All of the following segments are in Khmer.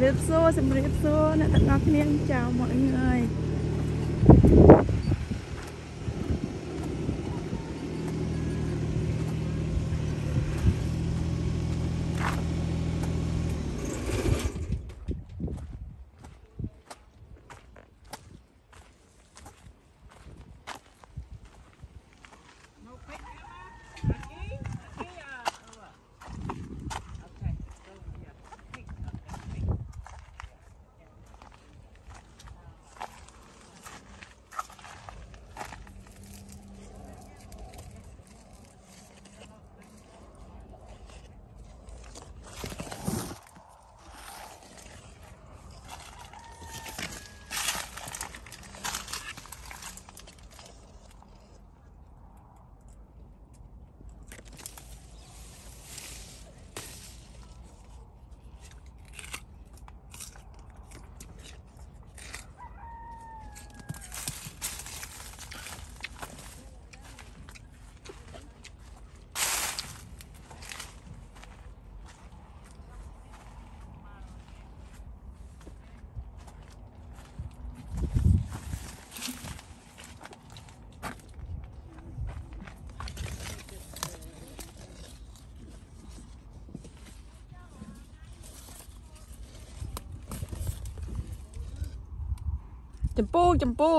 ម្រាបសួរសម្រាបសួរអ្នកទាំងអស់គ្នាចៅ mọi người ចម្ពូចម្ពូ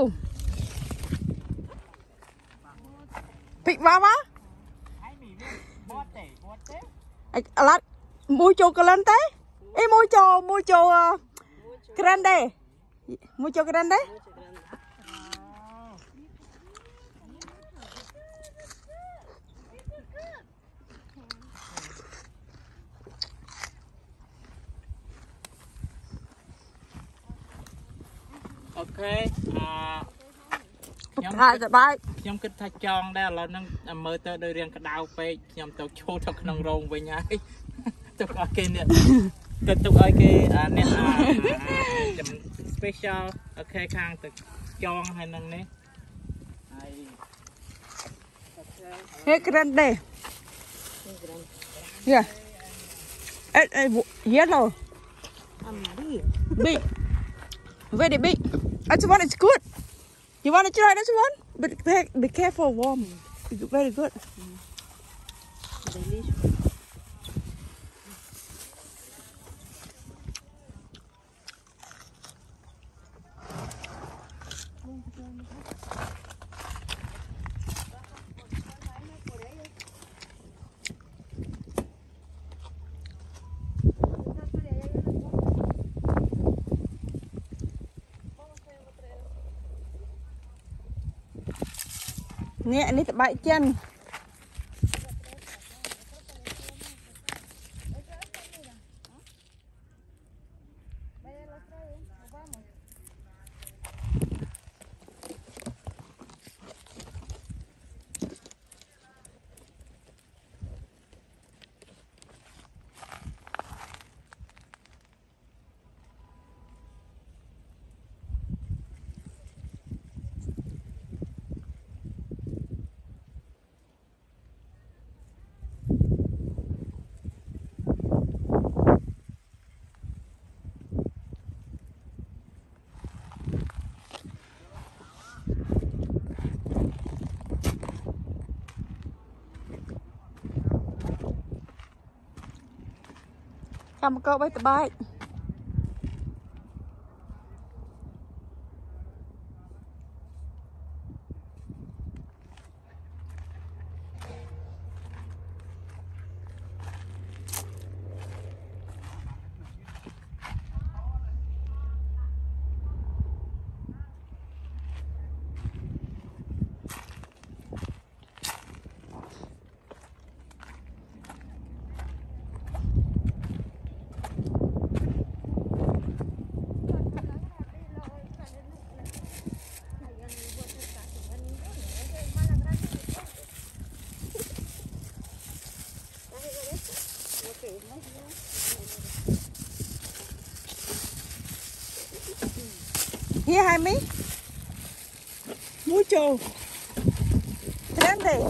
ភិកវ៉ាវ៉ា Ai mì viên, bót tể, bót tể. អីអាឡាត់មួយចូលក្លិនទេអីមួយចូលមួយចូលក្រាន់ទេមួយចូលក្រាន់ទេ អូខេអឺថាសបាយខ្ញុំគិតថាចង់ដែរឥឡូវហ្នឹងមើលទៅដូចរៀងក្តៅពេកខ្ញុំទៅឈូទៅក្នុងរោងវិញហើយទុកឲ្យគេអ្នកគិតទុកឲ្យគេអាអ្នកអាចំ special អូខេខាងទៅចងហើយនឹងនេះហើយហេក្រាន់ទេយ៉ាអេអេ yellow big very big one is good. You want to try this one? But be, careful warm. It's very good. Mm. Nè នេះតបាយចិន កម្មករបីតបាយហៀហើយមីមួយចូ Here, Jaime. Mucho. Grande.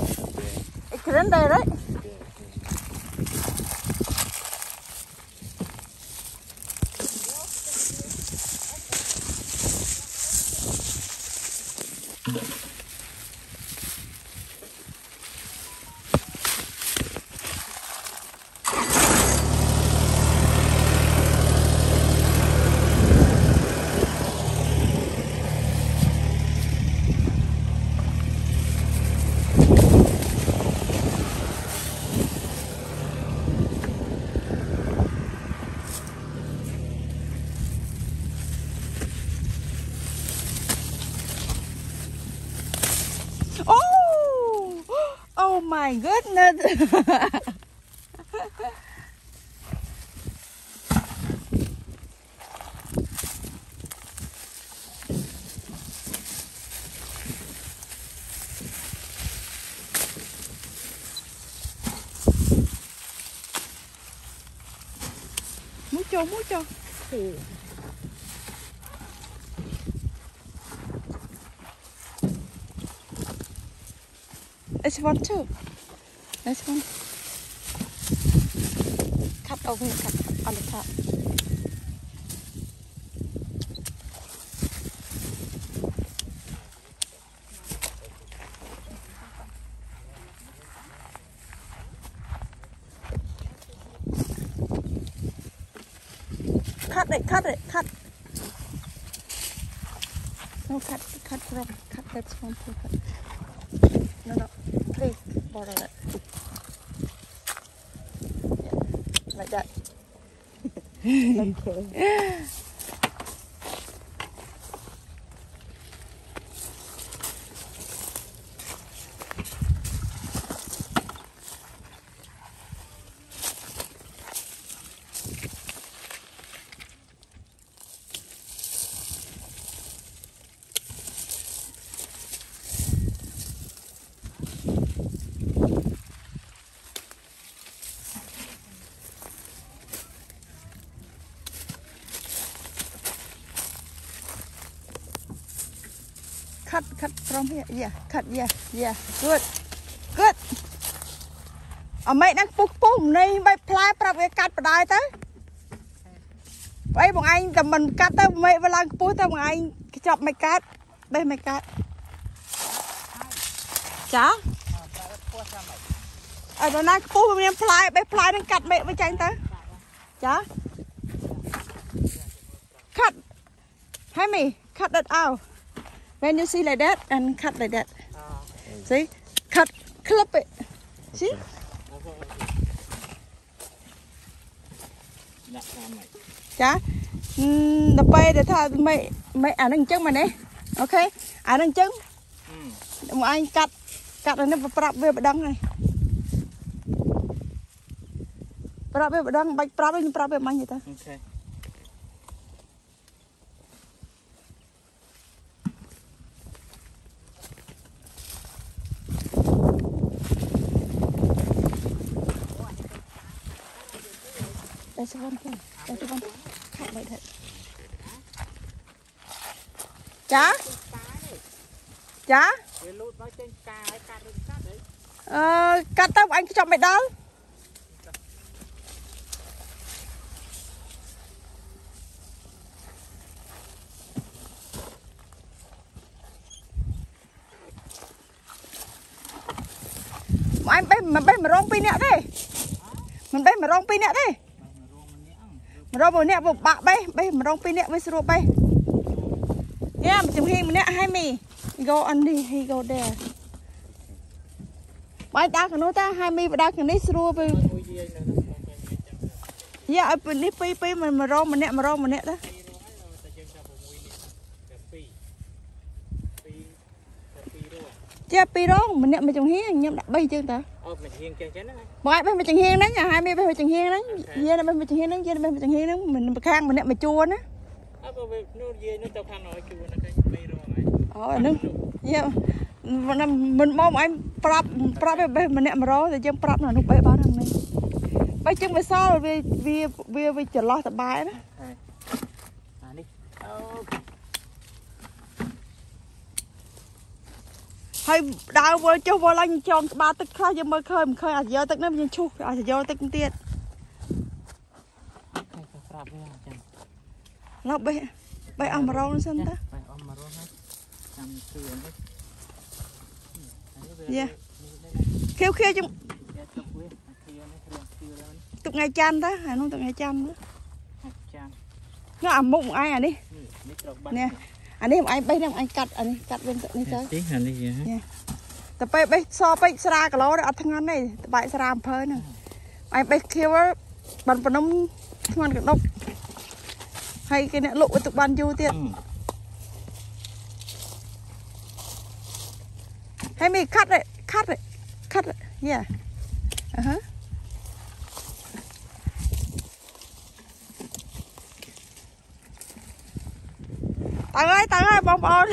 It's grande, right? Yeah. My goodness មួយចុះមួយចុះ This one too. This one. Cut over here, cut on the top. Cut it, cut it, cut. No, cut, cut from, cut this one too. Cut. No, no, please it. 何これ? From here. Yeah, cut. Yeah, yeah. Good, good. អមេហ្នឹងពុះពុះនៃបែបផ្លែប្រាប់វាកាត់បដាយទៅអីបងឯងតែមិនកាត់ទៅមេវាឡើងខ្ពស់ទៅបងឯងខ្ចប់មិនកាត់បេះមិនកាត់ចាអត់ដល់ណាខ្ពស់វាមានផ្លែបេះផ្លែហ្នឹងកាត់មេវាចាញ់ទៅចា cut Hey me cut that out when you see like that and cut like that see cut clip it see ដាក់តាមមកចាអឺដល់ពេលដែលថាមិនមិនអានឹងអញ្ចឹងមែនទេអូខេអានឹងអញ្ចឹងអឺមកអញកាត់កាត់អានេះប្រាប់វាបដងហើយប្រាប់វាបដងបាច់ប្រាប់ទេខ្ញុំប្រាប់វាបាញ់ទេតាអូខេ តែស្វន់ទៅតែស្វន់ខាត់មិនទេចាចាវាលូតមកចេញផ្កាហើយកាត់ឬកាត់អីអឺកាត់ទៅអញខ្ចប់មិនដល់មកអញបេះមិនបេះម្រងពីរនាក់ទេមិនបេះម្រងពីរនាក់ទេ មករួមម្នាក់ម្រងមួយនាក់ពិបាក់បេះបេះម្រងពីរនាក់វាស្រួលបេះយ៉ាចំហៀងម្នាក់ឲ្យមី go on this he go there បាយដើរខាងនោះតាឲ្យមីបដើរខាងនេះស្រួលទៅមួយយាយនៅក្នុងខ្ញុំចឹងពីរយ៉ាឲ្យពីនេះពីរពីរមិនម្រងម្នាក់ម្រងម្នាក់តារងហើយតែយើងចាប់6នេះតែ2 2តែ2រងជាពីររងម្នាក់មួយចំហៀងខ្ញុំដាក់3ជើងតា អូមិនហៀងចេះចឹងហ្នឹងបងឲ្យបេះមួយចំហៀងហ្នឹងឲ្យមីបេះមួយចំហៀងហ្នឹងយាបេះមួយចំហៀងហ្នឹងយាបេះមួយចំហៀងហ្នឹងមិនខាងម្នាក់មួយជួនណាអើបើវានោះយាយនោះទៅខាងឲ្យជួនហ្នឹង2រងហើយអូអាហ្នឹងយ៉ាមិនមិនមកអញប្រាប់ប្រាប់ឲ្យបេះម្នាក់ម្រងតែយើងប្រាប់នៅនោះបេះបានហ្នឹងបើជឹងវាសល់វាវាវាវាច្រឡោះតបែណា អានេះអូ ហើយដើរវើចុះវល់ឡើងចងក្បាលទឹកខ្លះយើងមើលឃើញមិនឃើញអាយោទឹកនេះយើងឈូសអាយោទឹកទៀតប្រាប់វាអញ្ចឹងឡូវបេះបេះអស់100ហ្នឹងសិនតាបេះអស់100ហ្នឹងចាំជឿនេះយ៉ាខៀវខៀវជុំទុកថ្ងៃច័ន្ទតាអានោះទុកថ្ងៃច័ន្ទណាច័ន្ទនោះអាមុខឯងអានេះនេះត្រូវបាត់ អានេះមកឯងបេះនេះមកឯងកាត់អានេះកាត់វិញទឹកនេះទៅទីអានេះយាតែពេលបេះសពេកស្រាគីឡូនេះអត់ធ្ងន់ទេត្បែកស្រាអំភើហ្នឹងឯងបេះខៀវបានប៉ុណ្ណឹងធ្ងន់កណ្ដុកហើយគេអ្នកលក់ទៅបានយូរទៀតហើយមីខាត់ទេខាត់ទេខាត់ទេ yeah អឺហឺ តើហើយតើហើយបងប្អូន